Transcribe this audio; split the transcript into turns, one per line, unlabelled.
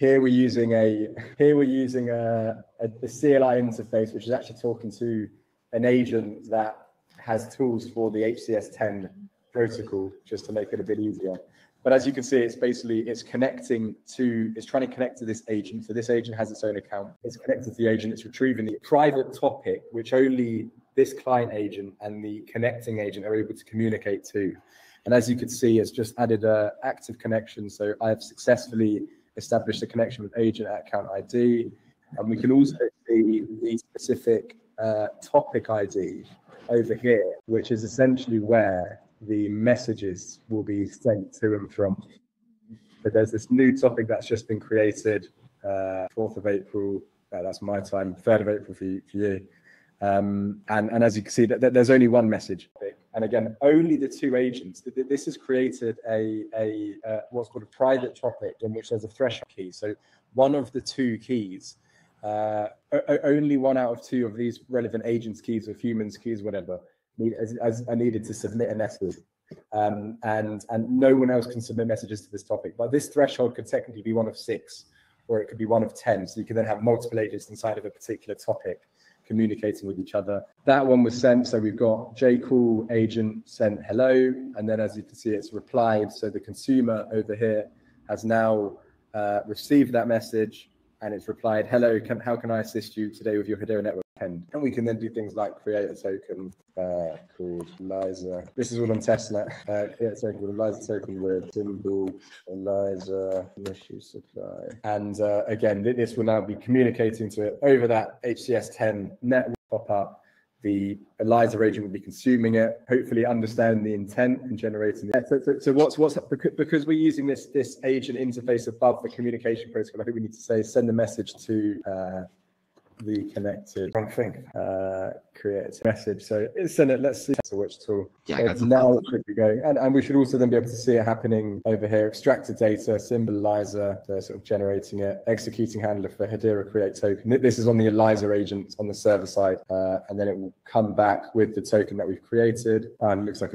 here we're using a here we're using a, a, a CLI interface, which is actually talking to an agent that has tools for the HCS 10 protocol, just to make it a bit easier. But as you can see, it's basically it's connecting to it's trying to connect to this agent. So this agent has its own account. It's connected to the agent. It's retrieving the private topic, which only this client agent and the connecting agent are able to communicate to. And as you can see, it's just added a active connection. So I have successfully established the connection with agent at account ID. And we can also see the specific uh, topic ID over here, which is essentially where the messages will be sent to and from. But there's this new topic that's just been created, uh, 4th of April. Uh, that's my time, 3rd of April for you. For you. Um, and, and as you can see, that there's only one message. And again, only the two agents. This has created a, a uh, what's called a private topic in which there's a threshold key. So one of the two keys, uh, only one out of two of these relevant agents keys or humans keys, whatever, need, as, as are needed to submit a message. Um, and and no one else can submit messages to this topic. But this threshold could technically be one of six, or it could be one of ten. So you can then have multiple agents inside of a particular topic communicating with each other. That one was sent. So we've got JCall agent sent hello, and then as you can see, it's replied. So the consumer over here has now uh, received that message and it's replied, hello, can, how can I assist you today with your Hedera network? And we can then do things like create a token uh, called Eliza. This is what I'm testing. Uh, create a token called Eliza token with symbol Eliza issue supply. And uh, again, this will now be communicating to it over that HCS 10 network pop up the Eliza agent will be consuming it, hopefully understanding the intent and generating it. So, so, so, what's what's because we're using this this agent interface above the communication protocol, I think we need to say send a message to uh, the connected one thing uh, create message. So send it. Let's see which tool.
Yeah,
so now should going, and and we should also then be able to see it happening over here. Extracted data, symbol Eliza, so sort of generating it, executing handler for Hedera create token. This is on the Eliza agent on the server side, uh, and then it will come back with the token that we've created. And looks like